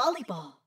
Volleyball.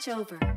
Match over.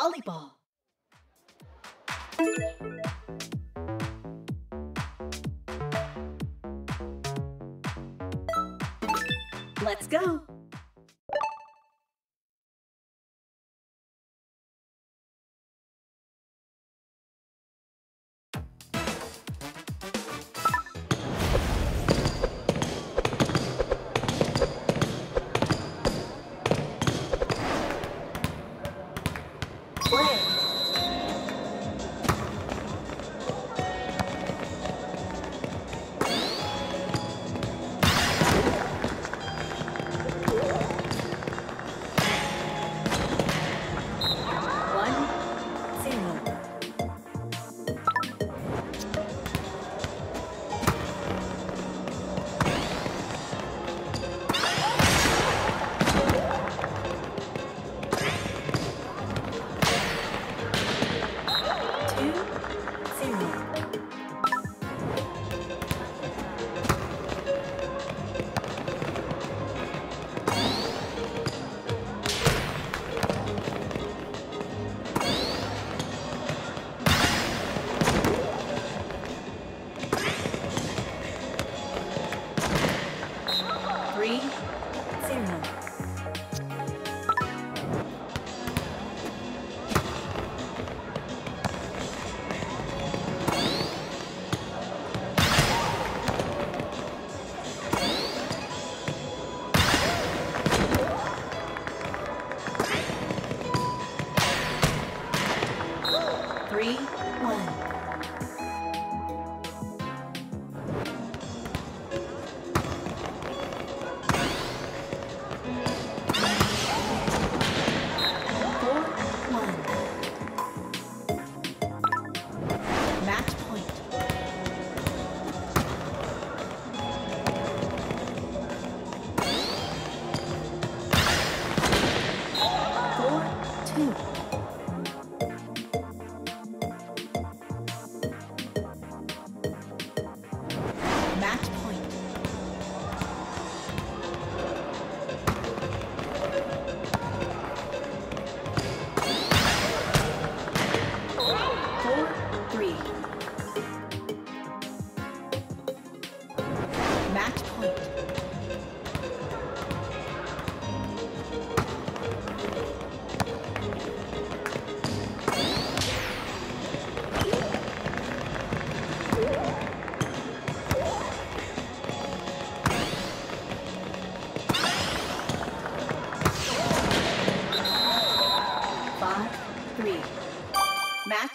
Volleyball. Let's go.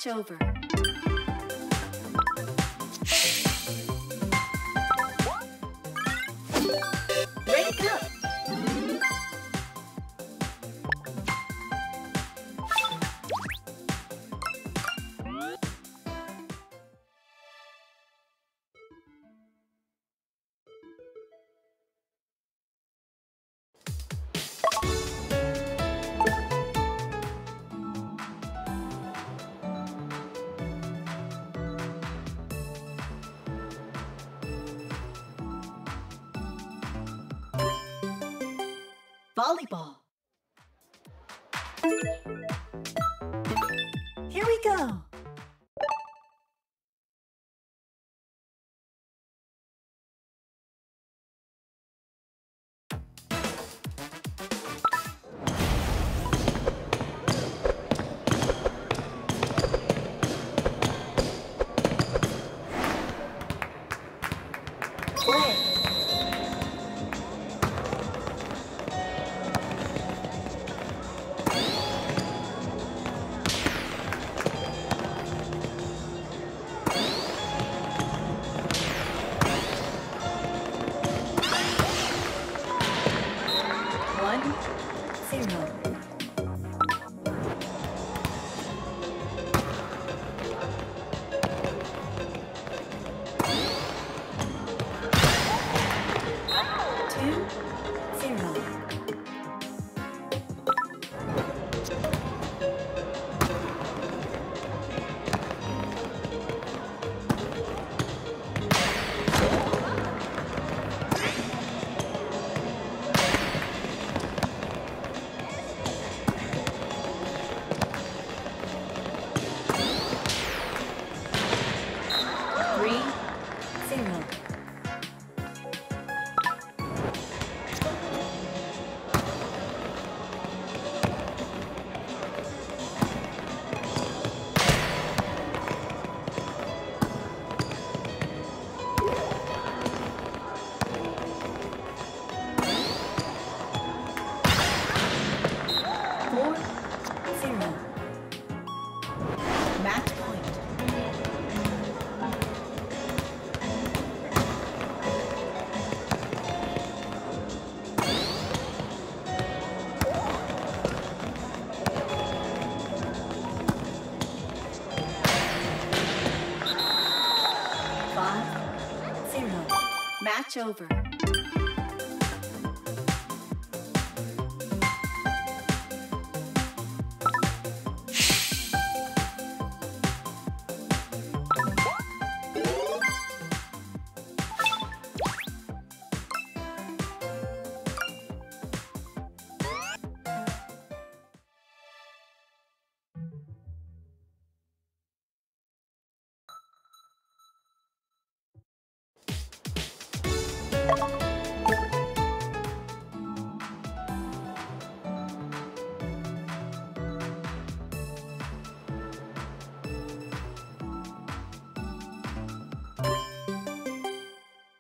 over. volleyball. Here we go. Play. 进の。watch over.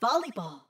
volleyball.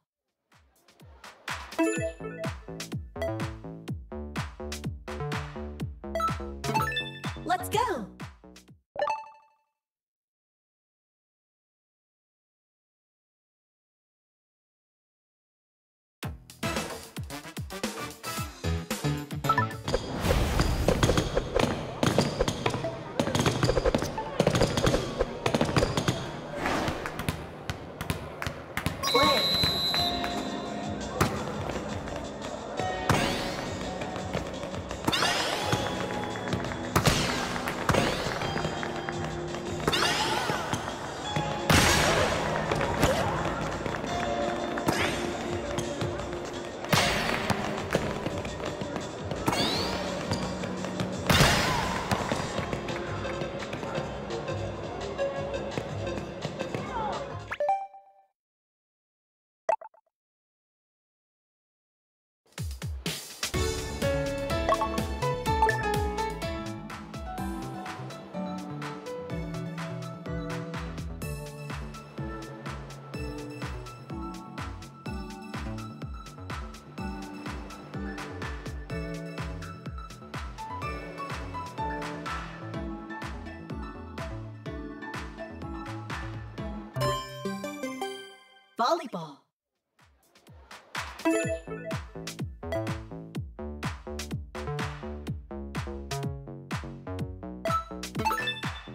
Volleyball.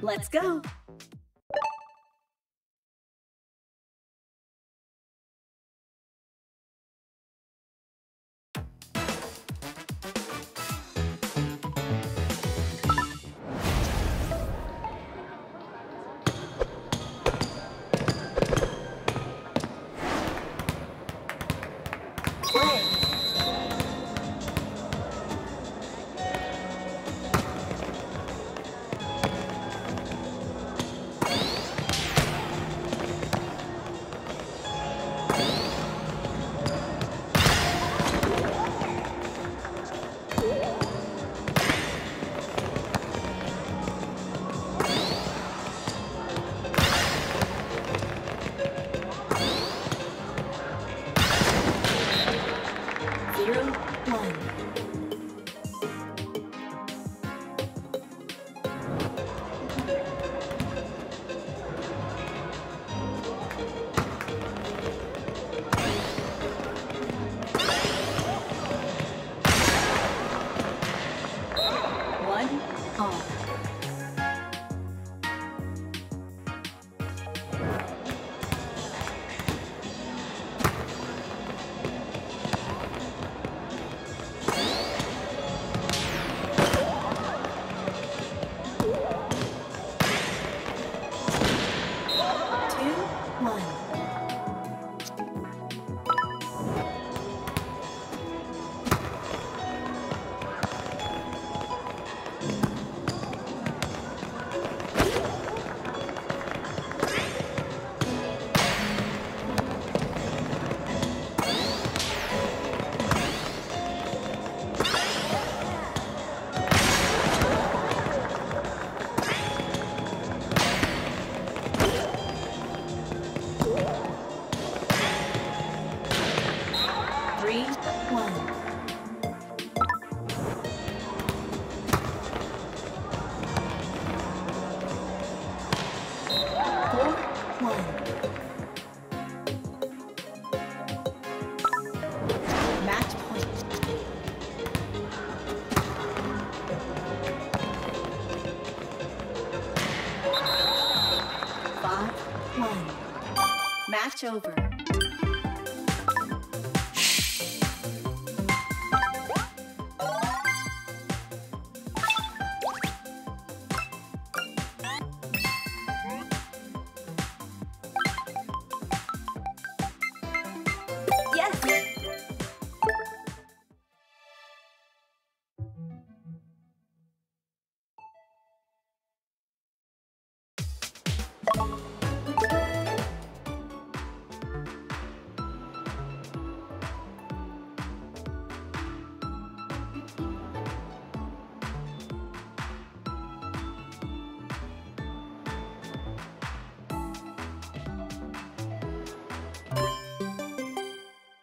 Let's go.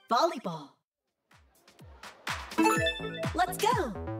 Volleyball. Let's go.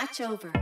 Match over.